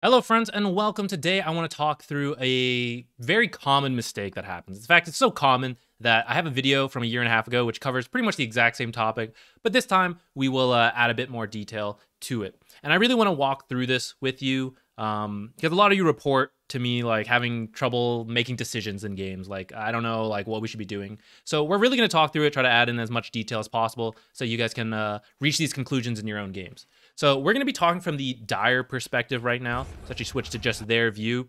Hello, friends, and welcome. Today, I want to talk through a very common mistake that happens. In fact, it's so common that I have a video from a year and a half ago which covers pretty much the exact same topic, but this time we will uh, add a bit more detail to it. And I really want to walk through this with you um, because a lot of you report to me like having trouble making decisions in games. Like I don't know like what we should be doing. So we're really going to talk through it, try to add in as much detail as possible so you guys can uh, reach these conclusions in your own games. So we're going to be talking from the Dire perspective right now. Let's actually switch to just their view.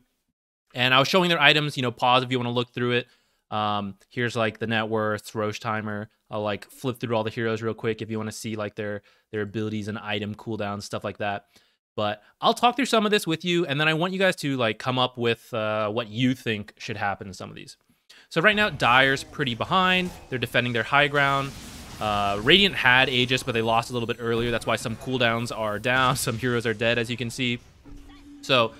And I was showing their items, you know, pause if you want to look through it. Um, here's like the net worth, Rosh timer. I'll like flip through all the heroes real quick if you want to see like their their abilities and item cooldowns, stuff like that. But I'll talk through some of this with you, and then I want you guys to like come up with uh, what you think should happen in some of these. So right now, Dire's pretty behind. They're defending their high ground. Uh, Radiant had Aegis, but they lost a little bit earlier. That's why some cooldowns are down. Some heroes are dead, as you can see. So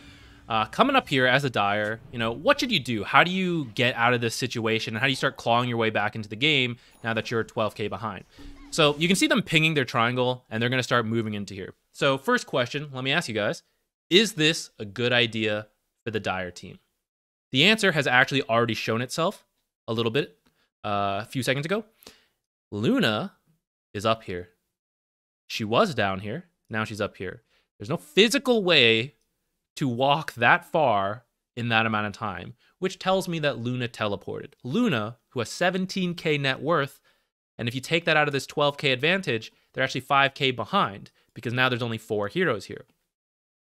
uh, coming up here as a Dire, you know, what should you do? How do you get out of this situation? And how do you start clawing your way back into the game now that you're 12k behind? So you can see them pinging their triangle, and they're going to start moving into here. So first question, let me ask you guys, is this a good idea for the Dire team? The answer has actually already shown itself a little bit uh, a few seconds ago. Luna is up here. She was down here. Now she's up here. There's no physical way to walk that far in that amount of time, which tells me that Luna teleported. Luna, who has 17k net worth, and if you take that out of this 12k advantage, they're actually 5k behind because now there's only four heroes here.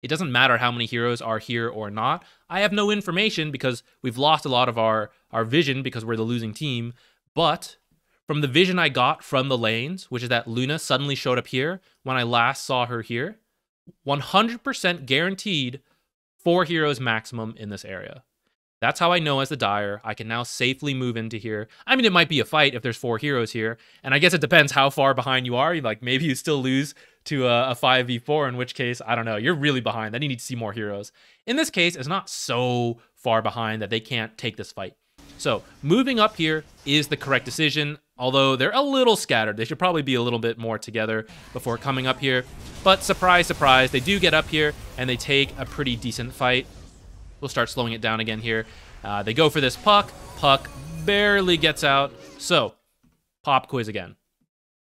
It doesn't matter how many heroes are here or not. I have no information because we've lost a lot of our, our vision because we're the losing team. But from the vision I got from the lanes, which is that Luna suddenly showed up here when I last saw her here, 100% guaranteed four heroes maximum in this area. That's how I know as the Dire, I can now safely move into here. I mean, it might be a fight if there's four heroes here, and I guess it depends how far behind you are. Like, maybe you still lose to a, a 5v4, in which case, I don't know, you're really behind. Then you need to see more heroes. In this case, it's not so far behind that they can't take this fight. So, moving up here is the correct decision, although they're a little scattered. They should probably be a little bit more together before coming up here. But surprise, surprise, they do get up here, and they take a pretty decent fight. We'll start slowing it down again here. Uh, they go for this puck. Puck barely gets out. So, pop quiz again.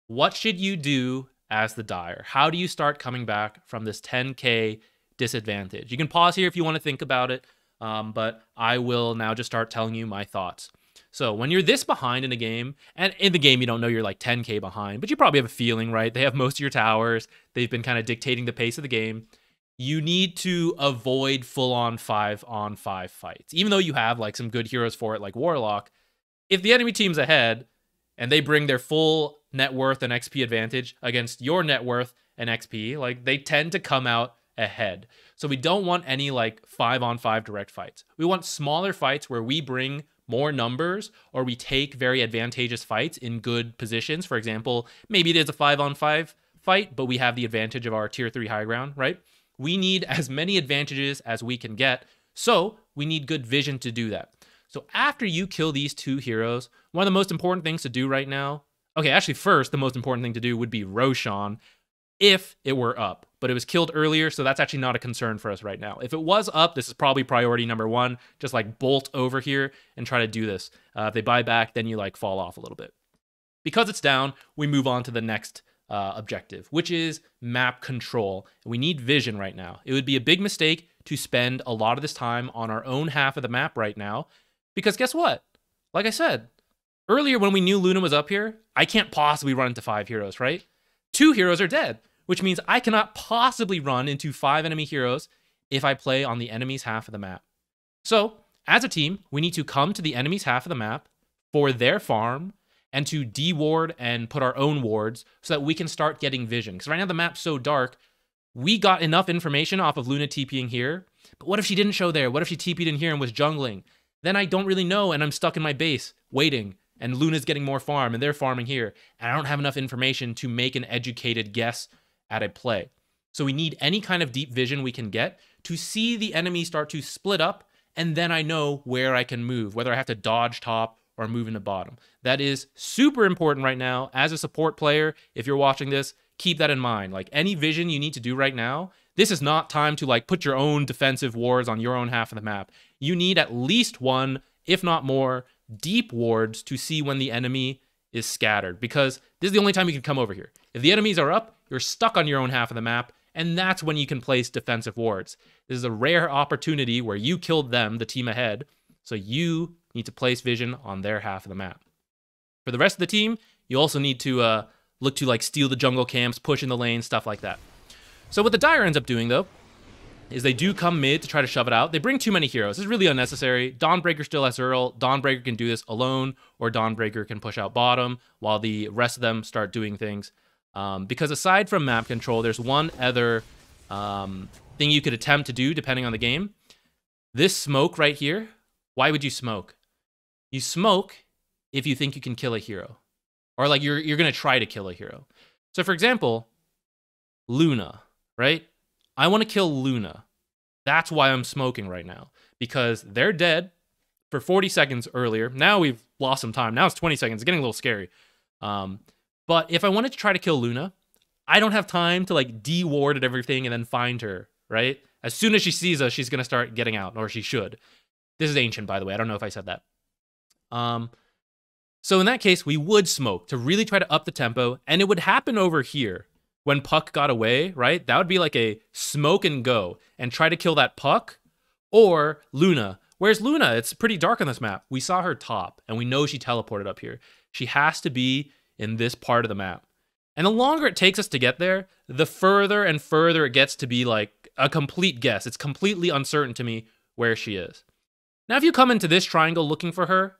What should you do as the Dire? How do you start coming back from this 10k disadvantage? You can pause here if you want to think about it, um, but I will now just start telling you my thoughts. So when you're this behind in a game, and in the game you don't know you're like 10k behind, but you probably have a feeling, right? They have most of your towers. They've been kind of dictating the pace of the game you need to avoid full on five on five fights. Even though you have like some good heroes for it, like Warlock, if the enemy team's ahead and they bring their full net worth and XP advantage against your net worth and XP, like they tend to come out ahead. So we don't want any like five on five direct fights. We want smaller fights where we bring more numbers or we take very advantageous fights in good positions. For example, maybe it is a five on five fight, but we have the advantage of our tier three high ground, right? We need as many advantages as we can get, so we need good vision to do that. So after you kill these two heroes, one of the most important things to do right now, okay, actually first, the most important thing to do would be Roshan if it were up, but it was killed earlier, so that's actually not a concern for us right now. If it was up, this is probably priority number one, just like bolt over here and try to do this. Uh, if they buy back, then you like fall off a little bit. Because it's down, we move on to the next uh, objective, which is map control. We need vision right now. It would be a big mistake to spend a lot of this time on our own half of the map right now, because guess what? Like I said, earlier when we knew Luna was up here, I can't possibly run into five heroes, right? Two heroes are dead, which means I cannot possibly run into five enemy heroes if I play on the enemy's half of the map. So, as a team, we need to come to the enemy's half of the map for their farm and to deward and put our own wards so that we can start getting vision. Because right now the map's so dark, we got enough information off of Luna TPing here. But what if she didn't show there? What if she TP'd in here and was jungling? Then I don't really know, and I'm stuck in my base waiting. And Luna's getting more farm, and they're farming here. And I don't have enough information to make an educated guess at a play. So we need any kind of deep vision we can get to see the enemy start to split up, and then I know where I can move, whether I have to dodge top or moving to bottom. That is super important right now as a support player. If you're watching this, keep that in mind. Like any vision you need to do right now, This is not time to like put your own defensive wards on your own half of the map. You need at least one, if not more, deep wards to see when the enemy is scattered because this is the only time you can come over here. If the enemies are up, you're stuck on your own half of the map, and that's when you can place defensive wards. This is a rare opportunity where you killed them, the team ahead, so you need to place vision on their half of the map. For the rest of the team, you also need to uh, look to like steal the jungle camps, push in the lane, stuff like that. So what the Dire ends up doing though, is they do come mid to try to shove it out. They bring too many heroes. Is really unnecessary. Dawnbreaker still has Earl. Dawnbreaker can do this alone, or Dawnbreaker can push out bottom while the rest of them start doing things. Um, because aside from map control, there's one other um, thing you could attempt to do depending on the game. This smoke right here, why would you smoke? You smoke if you think you can kill a hero. Or like you're you're gonna try to kill a hero. So for example, Luna, right? I want to kill Luna. That's why I'm smoking right now. Because they're dead for 40 seconds earlier. Now we've lost some time. Now it's 20 seconds. It's getting a little scary. Um, but if I wanted to try to kill Luna, I don't have time to like de-ward at everything and then find her, right? As soon as she sees us, she's gonna start getting out, or she should. This is ancient, by the way. I don't know if I said that. Um, so in that case, we would smoke to really try to up the tempo, and it would happen over here when Puck got away, right? That would be like a smoke and go and try to kill that Puck or Luna. Where's Luna, it's pretty dark on this map. We saw her top, and we know she teleported up here. She has to be in this part of the map. And the longer it takes us to get there, the further and further it gets to be like a complete guess. It's completely uncertain to me where she is. Now, if you come into this triangle looking for her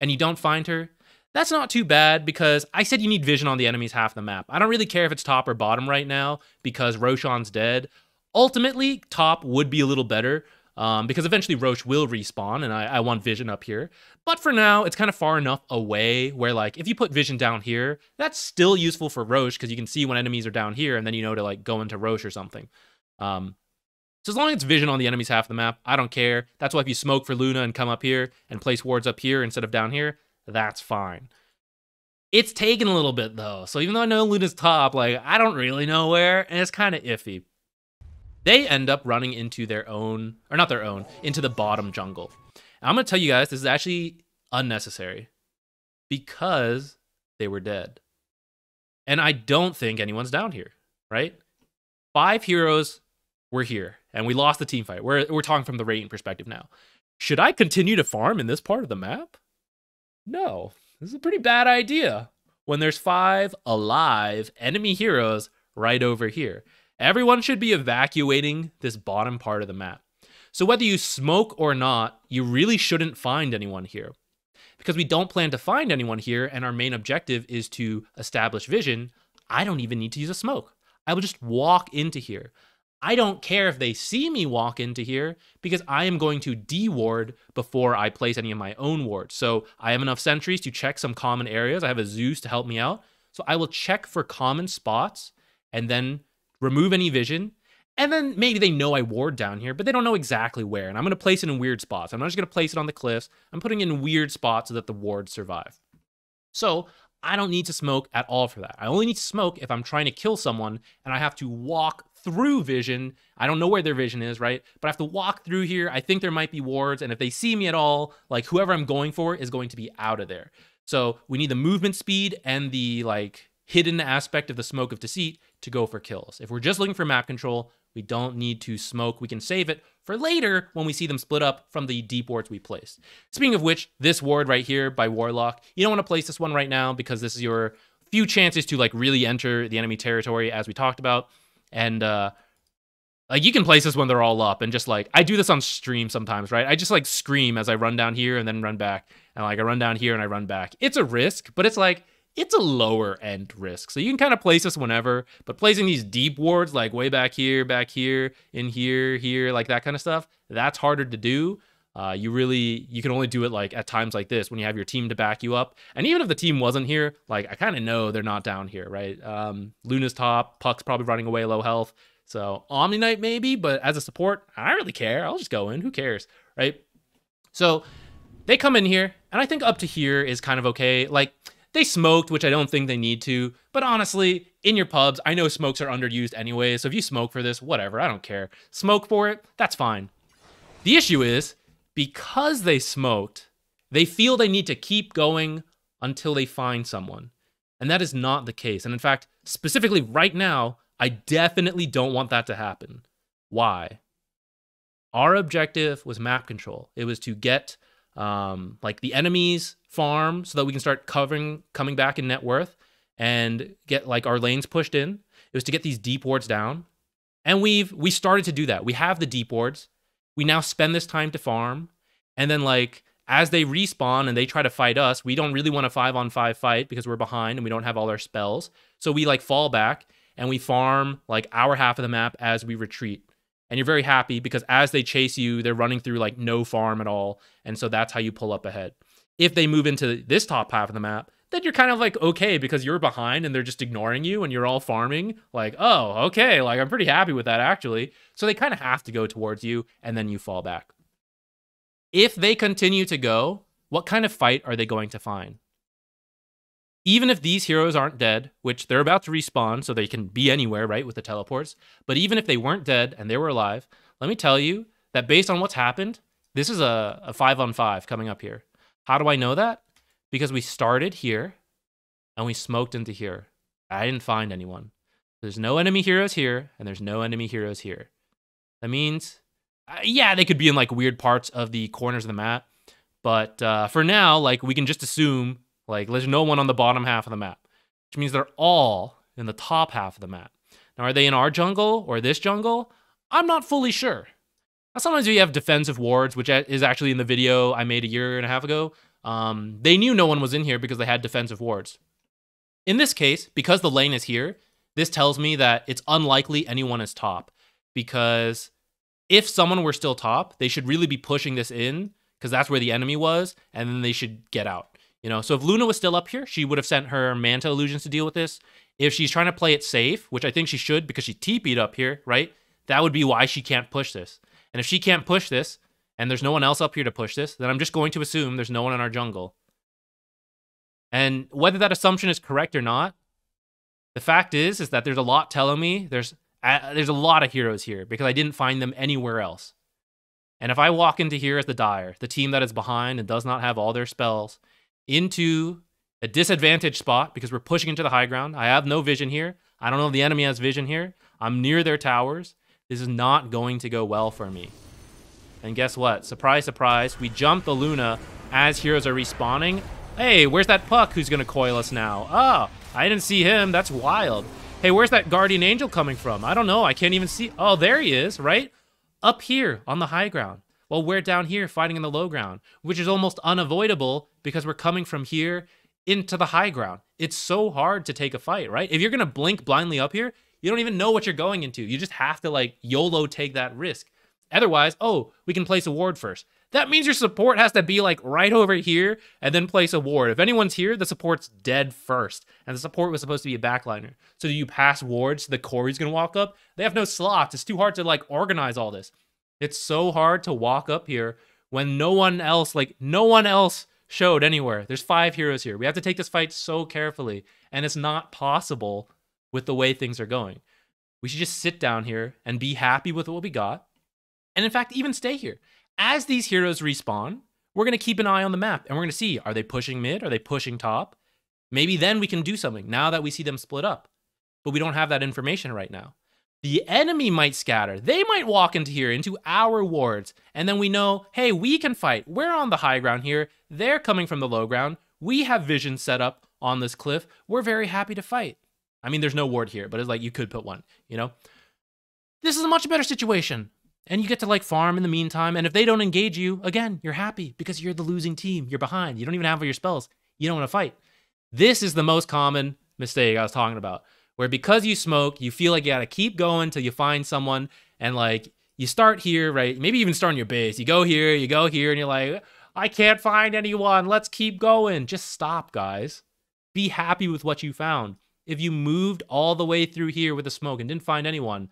and you don't find her, that's not too bad because I said you need vision on the enemy's half the map. I don't really care if it's top or bottom right now because Roshan's dead. Ultimately, top would be a little better, um, because eventually Rosh will respawn, and I, I, want Vision up here. But for now, it's kind of far enough away where, like, if you put Vision down here, that's still useful for Rosh because you can see when enemies are down here, and then you know to like go into Rosh or something. Um, so as long as it's Vision on the enemy's half of the map, I don't care. That's why if you smoke for Luna and come up here and place wards up here instead of down here, that's fine. It's taken a little bit though, so even though I know Luna's top, like I don't really know where, and it's kind of iffy they end up running into their own, or not their own, into the bottom jungle. And I'm going to tell you guys, this is actually unnecessary because they were dead. And I don't think anyone's down here, right? Five heroes were here, and we lost the team fight. We're, we're talking from the Radiant perspective now. Should I continue to farm in this part of the map? No, this is a pretty bad idea when there's five alive enemy heroes right over here. Everyone should be evacuating this bottom part of the map. So whether you smoke or not, you really shouldn't find anyone here. Because we don't plan to find anyone here and our main objective is to establish vision, I don't even need to use a smoke. I will just walk into here. I don't care if they see me walk into here because I am going to de-ward before I place any of my own wards. So I have enough sentries to check some common areas. I have a Zeus to help me out. So I will check for common spots and then remove any vision, and then maybe they know I ward down here, but they don't know exactly where. And I'm going to place it in weird spots. I'm not just going to place it on the cliffs. I'm putting it in weird spots so that the wards survive. So I don't need to smoke at all for that. I only need to smoke if I'm trying to kill someone and I have to walk through vision. I don't know where their vision is, right? But I have to walk through here. I think there might be wards. And if they see me at all, like whoever I'm going for is going to be out of there. So we need the movement speed and the like hidden aspect of the smoke of deceit to go for kills. If we're just looking for map control, we don't need to smoke. We can save it for later when we see them split up from the deep wards we placed. Speaking of which, this ward right here by Warlock, you don't want to place this one right now because this is your few chances to like really enter the enemy territory as we talked about. And uh like you can place this when they're all up and just like I do this on stream sometimes, right? I just like scream as I run down here and then run back. And like I run down here and I run back. It's a risk, but it's like it's a lower end risk. So you can kind of place this whenever, but placing these deep wards like way back here, back here, in here, here, like that kind of stuff, that's harder to do. Uh, you really you can only do it like at times like this when you have your team to back you up. And even if the team wasn't here, like I kind of know they're not down here, right? Um, Luna's top, Puck's probably running away low health. So Omniknight maybe, but as a support, I don't really care. I'll just go in. Who cares, right? So they come in here, and I think up to here is kind of okay. Like they smoked, which I don't think they need to. But honestly, in your pubs, I know smokes are underused anyway. So if you smoke for this, whatever, I don't care. Smoke for it, that's fine. The issue is because they smoked, they feel they need to keep going until they find someone. And that is not the case. And in fact, specifically right now, I definitely don't want that to happen. Why? Our objective was map control. It was to get um, like the enemy's farm so that we can start covering coming back in net worth and get like our lanes pushed in. It was to get these deep wards down. And we've we started to do that. We have the deep wards. We now spend this time to farm. And then like as they respawn and they try to fight us, we don't really want a five on five fight because we're behind and we don't have all our spells. So we like fall back and we farm like our half of the map as we retreat. And you're very happy because as they chase you, they're running through like no farm at all. And so that's how you pull up ahead. If they move into this top half of the map, then you're kind of like okay because you're behind and they're just ignoring you and you're all farming. Like, oh, okay, like I'm pretty happy with that actually. So they kind of have to go towards you and then you fall back. If they continue to go, what kind of fight are they going to find? Even if these heroes aren't dead, which they're about to respawn, so they can be anywhere, right, with the teleports, but even if they weren't dead and they were alive, let me tell you that based on what's happened, this is a, a five on five coming up here. How do I know that? Because we started here and we smoked into here. I didn't find anyone. There's no enemy heroes here, and there's no enemy heroes here. That means uh, yeah, they could be in like weird parts of the corners of the map. But uh, for now, like we can just assume like there's no one on the bottom half of the map, which means they're all in the top half of the map. Now, are they in our jungle or this jungle? I'm not fully sure. Now, sometimes we have defensive wards, which is actually in the video I made a year and a half ago. Um, they knew no one was in here because they had defensive wards. In this case, because the lane is here, this tells me that it's unlikely anyone is top because if someone were still top, they should really be pushing this in because that's where the enemy was, and then they should get out. You know, so if Luna was still up here, she would have sent her Manta illusions to deal with this. If she's trying to play it safe, which I think she should because she TP'd up here, right? That would be why she can't push this. And if she can't push this, and there's no one else up here to push this, then I'm just going to assume there's no one in our jungle. And whether that assumption is correct or not, the fact is, is that there's a lot telling me there's I, there's a lot of heroes here because I didn't find them anywhere else. And if I walk into here as the Dire, the team that is behind and does not have all their spells, into a disadvantaged spot because we're pushing into the high ground. I have no vision here. I don't know if the enemy has vision here. I'm near their towers. This is not going to go well for me. And guess what? Surprise, surprise. We jump the Luna as heroes are respawning. Hey, where's that Puck who's going to coil us now? Oh, I didn't see him. That's wild. Hey, where's that guardian angel coming from? I don't know. I can't even see. Oh, there he is, right? Up here on the high ground. Well, we're down here fighting in the low ground, which is almost unavoidable because we're coming from here into the high ground. It's so hard to take a fight, right? If you're going to blink blindly up here, you don't even know what you're going into. You just have to like YOLO take that risk. Otherwise, oh, we can place a ward first. That means your support has to be like right over here and then place a ward. If anyone's here, the support's dead first. And the support was supposed to be a backliner. So do you pass wards so the cores gonna walk up? They have no slots. It's too hard to like organize all this. It's so hard to walk up here when no one else, like no one else showed anywhere. There's five heroes here. We have to take this fight so carefully. And it's not possible with the way things are going. We should just sit down here and be happy with what we got. And in fact, even stay here as these heroes respawn, we're going to keep an eye on the map and we're going to see are they pushing mid? Are they pushing top? Maybe then we can do something now that we see them split up. But we don't have that information right now. The enemy might scatter. They might walk into here, into our wards. And then we know, hey, we can fight. We're on the high ground here. They're coming from the low ground. We have vision set up on this cliff. We're very happy to fight. I mean, there's no ward here, but it's like you could put one, you know? This is a much better situation. And you get to like farm in the meantime. And if they don't engage you, again, you're happy because you're the losing team. You're behind. You don't even have all your spells. You don't want to fight. This is the most common mistake I was talking about, where because you smoke, you feel like you got to keep going till you find someone. And like you start here, right? Maybe even start on your base. You go here, you go here, and you're like, I can't find anyone. Let's keep going. Just stop, guys. Be happy with what you found. If you moved all the way through here with the smoke and didn't find anyone,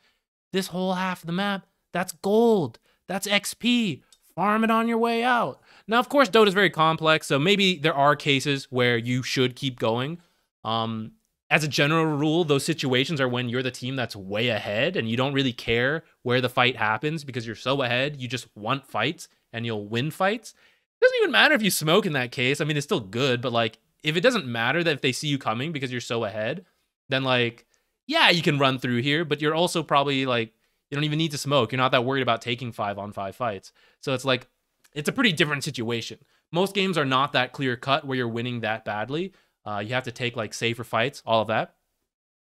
this whole half of the map that's gold. That's XP. Farm it on your way out. Now, of course, Dota is very complex, so maybe there are cases where you should keep going. Um, as a general rule, those situations are when you're the team that's way ahead and you don't really care where the fight happens because you're so ahead. You just want fights and you'll win fights. It doesn't even matter if you smoke in that case. I mean, it's still good, but like if it doesn't matter that if they see you coming because you're so ahead, then like, yeah, you can run through here, but you're also probably like, you don't even need to smoke. You're not that worried about taking five on five fights. So it's like, it's a pretty different situation. Most games are not that clear cut where you're winning that badly. Uh, you have to take like safer fights, all of that.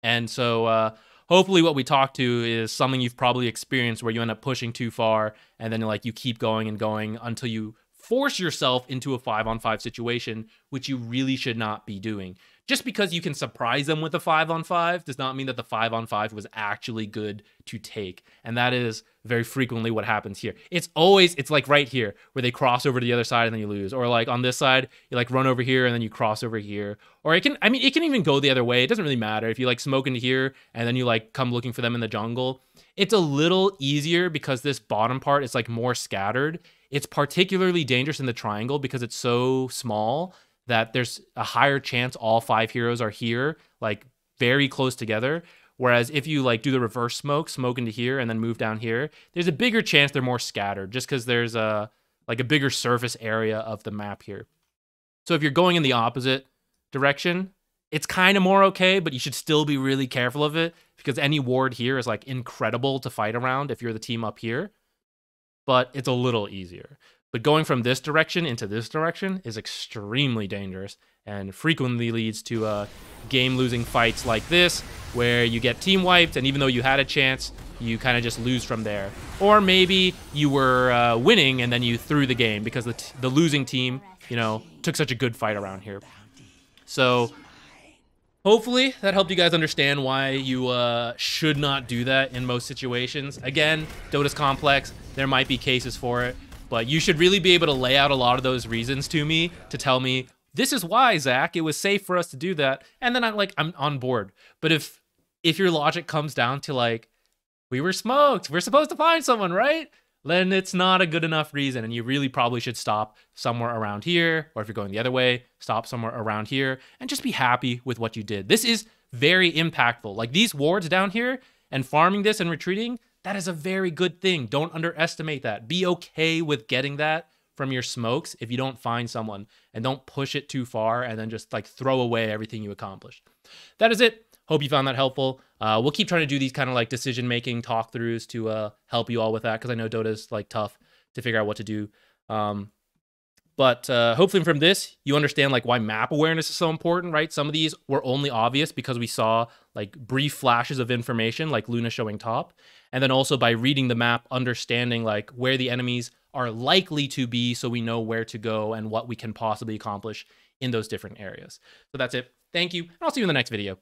And so uh, hopefully what we talk to is something you've probably experienced where you end up pushing too far and then like you keep going and going until you force yourself into a five on five situation, which you really should not be doing just because you can surprise them with a five on five does not mean that the five on five was actually good to take. And that is very frequently what happens here. It's always, it's like right here where they cross over to the other side and then you lose. Or like on this side, you like run over here and then you cross over here. Or it can, I mean, it can even go the other way. It doesn't really matter if you like smoke into here and then you like come looking for them in the jungle. It's a little easier because this bottom part is like more scattered. It's particularly dangerous in the triangle because it's so small that there's a higher chance all five heroes are here, like very close together. Whereas if you like do the reverse smoke, smoke into here and then move down here, there's a bigger chance they're more scattered just because there's a like a bigger surface area of the map here. So if you're going in the opposite direction, it's kind of more okay, but you should still be really careful of it because any ward here is like incredible to fight around if you're the team up here. But it's a little easier. But going from this direction into this direction is extremely dangerous and frequently leads to uh, game losing fights like this, where you get team wiped, and even though you had a chance, you kind of just lose from there. Or maybe you were uh, winning and then you threw the game because the, the losing team, you know, took such a good fight around here. So hopefully that helped you guys understand why you uh, should not do that in most situations. Again, Dota's complex. There might be cases for it. But you should really be able to lay out a lot of those reasons to me to tell me this is why Zach it was safe for us to do that, and then I'm like I'm on board. But if if your logic comes down to like we were smoked, we're supposed to find someone, right? Then it's not a good enough reason, and you really probably should stop somewhere around here, or if you're going the other way, stop somewhere around here, and just be happy with what you did. This is very impactful. Like these wards down here, and farming this and retreating, that is a very good thing. Don't underestimate that. Be okay with getting that from your smokes if you don't find someone and don't push it too far and then just like throw away everything you accomplished. That is it. Hope you found that helpful. Uh, we'll keep trying to do these kind of like decision making talk throughs to uh, help you all with that because I know Dota's like tough to figure out what to do. Um, but uh, hopefully from this, you understand like why map awareness is so important, right? Some of these were only obvious because we saw like brief flashes of information, like Luna showing top, and then also by reading the map, understanding like where the enemies are likely to be, so we know where to go and what we can possibly accomplish in those different areas. So that's it. Thank you, and I'll see you in the next video.